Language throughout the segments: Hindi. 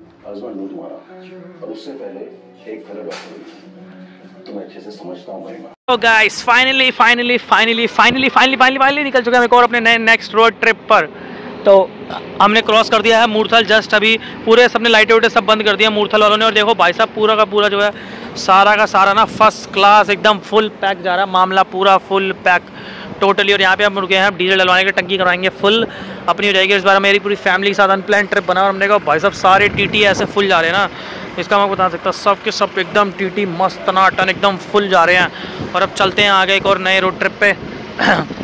तुम्हारा और उससे पहले एक तरह तो guys finally finally finally finally finally finally finally निकल चुका है मेरे को और अपने नए नेक्स्ट रोड ट्रिप पर तो हमने क्रॉस कर दिया है, मूर्थल जस्ट अभी पूरे सबने लाइटें वाइटें सब बंद कर दिया मूर्थल वालों ने और देखो भाई साहब पूरा का पूरा जो है, सारा का सारा ना फ़र्स्ट क्लास एकदम फुल पैक जा रहा है, मामला पूरा फुल पैक टोटली और यहाँ पे हम रुके हैं डीजल डलवाने टंकी करवाएँगे फुल अपनी हो जाएगी। इस बार मेरी पूरी फैमिली के साथ अनप्लान ट्रिप बना और हमने कहा भाई साहब सारे टीटी ऐसे फुल जा रहे हैं ना, इसका मैं बता सकता सब के सब एकदम टीटी मस्त नाटन एकदम फुल जा रहे हैं। और अब चलते हैं आगे एक और नए रोड ट्रिप पे।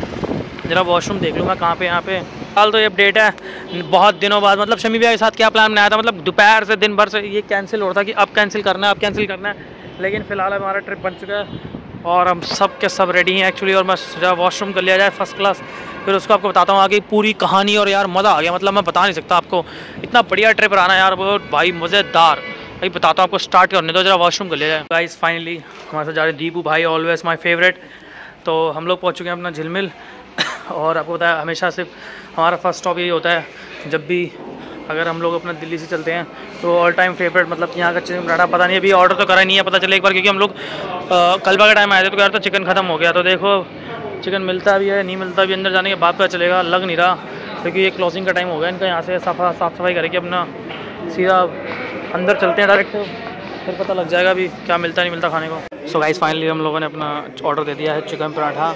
ज़रा वॉशरूम देख लूँगा कहाँ पे, यहाँ पे। कल तो ये अपडेट है। बहुत दिनों बाद मतलब शमी भैया के साथ क्या प्लान बनाया था? मतलब दोपहर से, दिन भर से ये कैंसिल हो रहा था कि अब कैंसिल करना है, अब कैंसिल करना है। लेकिन फ़िलहाल हमारा ट्रिप बन चुका है और हम सब के सब रेडी हैं एक्चुअली और मैं सोचा वॉशरूम कर लिया जाए फ़र्स्ट क्लास फिर उसको आपको बताता हूँ आगे पूरी कहानी और यार मज़ा आ गया। मतलब मैं बता नहीं सकता आपको। इतना बढ़िया ट्रिप रहा यार वो, भाई मज़ेदार। भाई बताता हूँ आपको स्टार्ट करने दो, जरा वॉशरूम कर लिया जाए। गाइज़ फाइनली हमारे साथ जा रहे दीपू भाई ऑलवेज माई फेवरेट तो हम लोग पहुँच चुके हैं अपना झिलमिल। और आपको पता है, हमेशा सिर्फ़ हमारा फ़र्स्ट स्टॉप यही होता है। जब भी अगर हम लोग अपना दिल्ली से चलते हैं तो ऑल टाइम फेवरेट मतलब यहाँ का चिकन पराठा पता नहीं, अभी ऑर्डर तो करा नहीं है, पता चले एक बार, क्योंकि हम लोग कलबा का टाइम आए थे तो यार तो चिकन ख़त्म हो गया। तो देखो चिकन मिलता भी है, नहीं मिलता भी, अंदर जाने के बाद पता चलेगा, लग नहीं रहा, क्योंकि ये क्लोजिंग का टाइम हो गया, इनका यहाँ से साफ़ साफ़ सफ़ाई करके अपना सीधा अंदर चलते हैं डायरेक्ट फिर पता लग जाएगा अभी क्या मिलता, नहीं मिलता खाने को। सो गाइस फाइनली हम लोगों ने अपना ऑर्डर दे दिया है चिकन पराठा।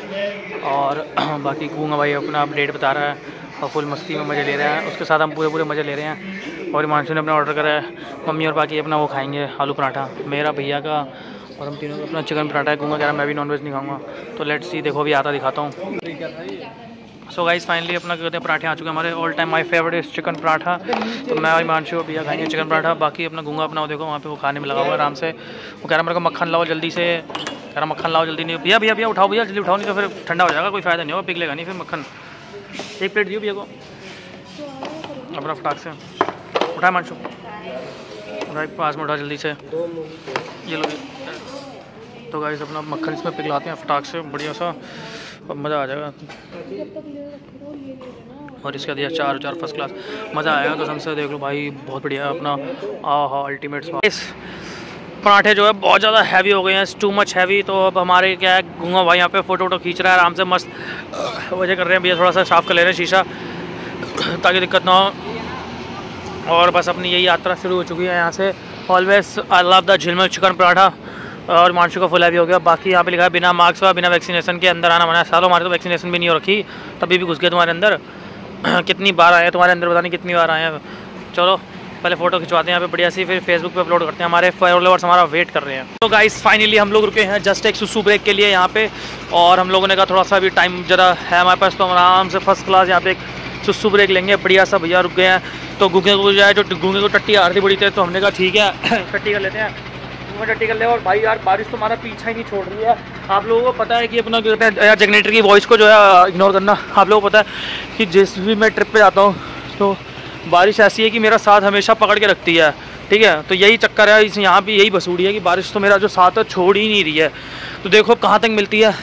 और बाकी गूँगा भाई अपना अपडेट बता रहा है और फुल मस्ती में मज़े ले रहे हैं। उसके साथ हम पूरे पूरे मज़े ले रहे हैं। और हिमांशु ने अपना ऑर्डर करा है। मम्मी और बाकी अपना वो खाएँगे आलू पराठा। मेरा भैया का और हम तीनों का अपना चिकन पराठा है। कहूँगा कह रहा मैं भी नॉनवेज नहीं खाऊँगा। तो लेट्स सी देखो, अभी आता दिखाता हूँ। सो गाइस फाइनली अपना कहते हैं, पराठे आ चुके हैं हमारे। ऑल टाइम माय फेवरेट इस चिकन पराठा। तो मैं मानसू मानशु भैया खाएँगे चिकन पराठा। बाकी अपना गूँगा अपना वो देखो, वहाँ पे वो खाने में लगा हुआ है आराम से। वो कह रहा मेरे को मक्खन लाओ जल्दी से। सारा मक्खन लाओ जल्दी नहीं। भैया भैया भैया, उठाओ, भैया, जल्दी उठाओ, नहीं तो फिर ठंडा हो जाएगा, कोई फ़ायदा नहीं होगा, पिघलेगा नहीं फिर मक्खन। एक प्लेट दियो भैया को। अपना फटाक से। उठाए मानसू उठाए पास में, उठा जल्दी से। ये लोग तो गाइस अपना मक्खन इसमें पिघलाते हैं फटाक से, बढ़िया सा। और मज़ा आ जाएगा। और इसका दिया चार चार फ़र्स्ट क्लास मज़ा आएगा कसम से, देख लो भाई, बहुत बढ़िया अपना। आ हा अल्टीमेट पराठे जो है बहुत ज़्यादा हैवी हो गए हैं टू मच हैवी तो अब हमारे क्या है गुंगा भाई यहाँ पे फ़ोटो वोटो खींच रहा है, आराम से मस्त वजह कर रहे हैं, भैया थोड़ा सा साफ़ कर ले रहे हैं शीशा, ताकि दिक्कत ना हो। और बस अपनी यही यात्रा शुरू हो चुकी है यहाँ से। Always I love the Jhilmil chicken paratha, और मानसू का फुला भी हो गया। बाकी यहाँ पे लिखा है, बिना मास्क व बिना वैक्सीनेशन के अंदर आना मना सालों, हमारे तो वैक्सीनेशन भी नहीं हो रखी, तभी भी घुस गए तुम्हारे अंदर। कितनी बार आए तुम्हारे अंदर बताने नहीं कितनी बार आए चलो पहले फ़ोटो खिंचवाते हैं यहाँ पे, बढ़िया सी, फिर फेसबुक पे अपलोड करते हैं हमारे फॉलोवर्स हमारा वेट कर रहे हैं। तो गाइस फाइनली हम लोग रुके हैं जस्ट एक सुसु ब्रेक के लिए यहाँ पे, और हम लोगों ने कहा थोड़ा सा भी टाइम जरा है हमारे पास तो हम आराम से फ़र्स्ट क्लास यहाँ पे एक सुसु ब्रेक लेंगे, बढ़िया सा भैया रुक गए हैं। तो गूँगे को जाए, जो गूँगे को टट्टी आ रही बड़ी थे तो हमने कहा ठीक है, टट्टी कर लेते हैं। टट्टी कर ले, और भाई यार, बारिश तो हमारा पीछा ही नहीं छोड़ रही है। आप लोगों को पता है कि अपना क्या कहते हैं यार जनरेटर की वॉइस को जो है uh, इग्नोर करना। आप लोगों को पता है कि जिस भी मैं ट्रिप पर जाता हूँ तो बारिश ऐसी है कि मेरा साथ हमेशा पकड़ के रखती है, ठीक है? तो यही चक्कर है, इस यहाँ भी यही बसूड़ी है कि बारिश तो मेरा जो साथ है, छोड़ ही नहीं रही है। तो देखो कहाँ तक मिलती है।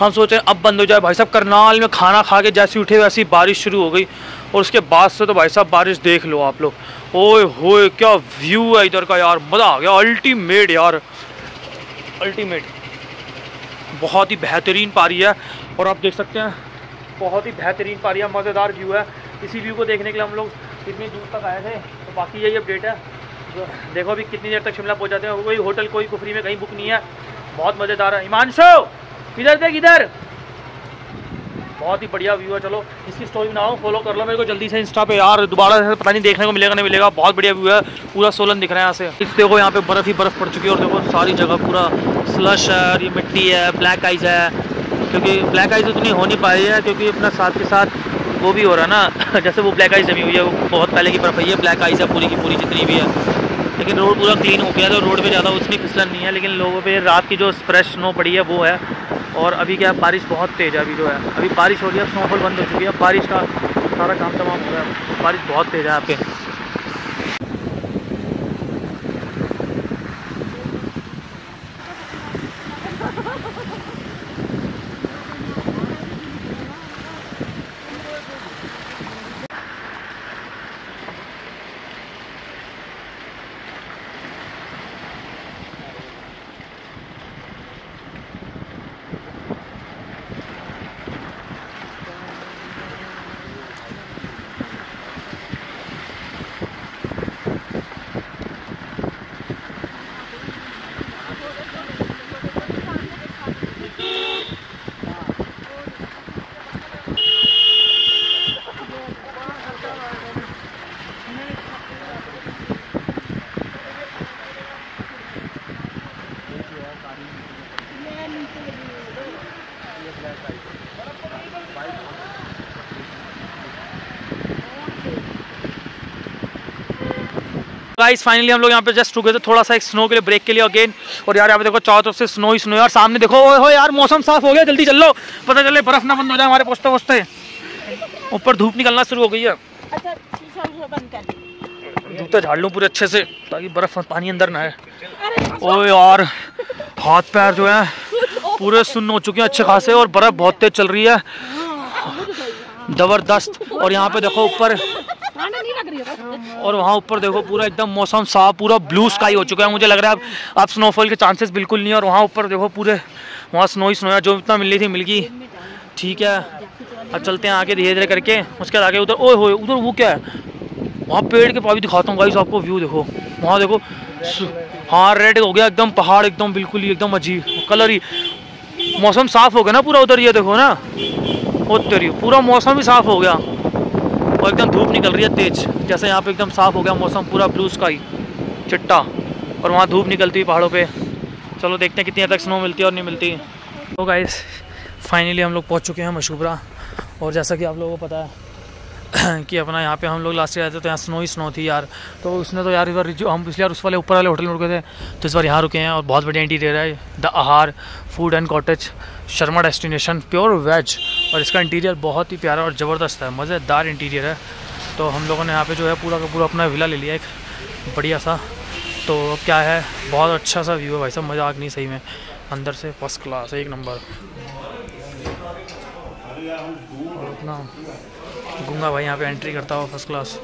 हम सोचें अब बंद हो जाए, भाई साहब करनाल में खाना खा के जैसे उठे वैसी बारिश शुरू हो गई। और उसके बाद से तो भाई साहब बारिश देख लो आप लोग। ओए होए, क्या व्यू है इधर का यार, मज़ा आ गया। अल्टीमेट यार। अल्टीमेट बहुत ही बेहतरीन पारी है। और आप देख सकते हैं, बहुत ही बेहतरीन पारी है, मज़ेदार व्यू है। इसी व्यू को देखने के लिए हम लोग कितनी दूर तक आए थे? तो बाकी यही अपडेट है। देखो अभी कितनी देर तक शिमला पहुँच जाते हैं। कोई होटल, कोई कुफरी में कहीं बुक नहीं है। बहुत मज़ेदार है। हिमांशो, किधर थे, किधर? बहुत ही बढ़िया व्यू है, चलो। इसकी स्टोरी बनाओ फॉलो कर लो मेरे को जल्दी से इंस्टा पे यार। दोबारा से पता नहीं देखने को मिलेगा, नहीं मिलेगा। बहुत बढ़िया व्यू है। पूरा सोलन दिख रहा है यहाँ से। इस देखो, यहाँ पे बर्फ़ ही बर्फ़ पड़ चुकी है और देखो, सारी जगह पूरा स्लश है और ये मिट्टी है ब्लैक आइज़ है। क्योंकि ब्लैक आइज़ उतनी हो नहीं पा रही है, क्योंकि अपना साथ के साथ वो भी हो रहा ना, जैसे वो ब्लैक आइज़ जमी हुई है, वो बहुत पहले की बर्फ़ है, ये ब्लैक आइस है, पूरी की पूरी जितनी भी है। लेकिन रोड पूरा क्लीन हो गया तो रोड पे ज़्यादा उसमें फिसलन नहीं है, लेकिन लोगों पे रात की जो फ्रेश स्नो पड़ी है, वो है। और अभी क्या बारिश बहुत तेज़ है, अभी जो है। अभी बारिश हो रही है स्नोफॉल बंद हो चुकी है, बारिश का सारा काम तमाम हो गया बारिश बहुत तेज़ है आपके। गाइस फाइनली हम लोग यहाँ पे जस्ट रुके थे थोड़ा सा एक स्नो के लिए ब्रेक के लिए अगेन और यार यहाँ पे देखो चारों तरफ़ से स्नो ही स्नो है। और सामने देखो ओ हो यार मौसम साफ़ हो गया जल्दी चल लो। पता चले बर्फ़ ना बंद हो जाए हमारे पोस्ते पहुँचते ऊपर धूप निकलना शुरू हो गई है। धूप तो झाड़ लूँ पूरे अच्छे से ताकि बर्फ़ पानी अंदर ना आए। ओ यार हाथ पैर जो है पूरे सुन्न हो चुके हैं, अच्छे खासे, और बर्फ़ बहुत तेज चल रही है। ज़बरदस्त। और यहाँ पे देखो ऊपर। और वहाँ ऊपर देखो पूरा एकदम मौसम साफ़, पूरा ब्लू स्काई हो चुका है। मुझे लग रहा है अब अब स्नोफॉल के चांसेस बिल्कुल नहीं है। और वहाँ ऊपर देखो पूरे, वहाँ स्नो ही स्नो है। जो इतना मिल रही थी मिल गई ठीक है। अब चलते हैं आगे धीरे धीरे करके। उसके बाद आगे उधर ओए हो उधर वो क्या है? वहाँ पेड़ के पास दिखाता हूँ गाइस आपको व्यू देखो। वहाँ देखो हाँ रेड हो गया, एकदम पहाड़, एकदम बिल्कुल ही, एकदम अजीब। कलर ही मौसम साफ़ हो गया ना पूरा उधर, ये देखो ना। उधर पूरा मौसम ही साफ़ हो गया। और एकदम धूप निकल रही है तेज, जैसे यहाँ पे एकदम साफ़ हो गया मौसम, पूरा ब्लू स्काई चिट्टा। और वहाँ धूप निकलती हुई पहाड़ों पे। चलो देखते हैं कितनी हद तक स्नो मिलती है और नहीं मिलती। तो गाइस फाइनली हम लोग पहुँच चुके हैं मशूबरा और जैसा कि आप लोगों को पता है कि अपना यहाँ पे हम लोग लास्ट ईयर आए थे तो यहाँ स्नो ही स्नो थी यार। तो उसने तो यार इस बार हम पिछले यार उस वाले ऊपर वाले होटल में रुके थे तो इस बार यहाँ रुके हैं और बहुत बढ़िया इंटीरियर है। The Aahar food and cottage Sharma destination pure veg और इसका इंटीरियर बहुत ही प्यारा और ज़बरदस्त है, मज़ेदार इंटीरियर है। तो हम लोगों ने यहाँ पर जो है पूरा का पूरा अपना विला ले लिया एक बढ़िया सा। तो क्या है, बहुत अच्छा सा व्यू है भाई साहब, मज़ाक नहीं, सही में। अंदर से फ़र्स्ट क्लास एक नंबर अपना गूँगा भाई यहाँ पे एंट्री करता हुआ फ़र्स्ट क्लास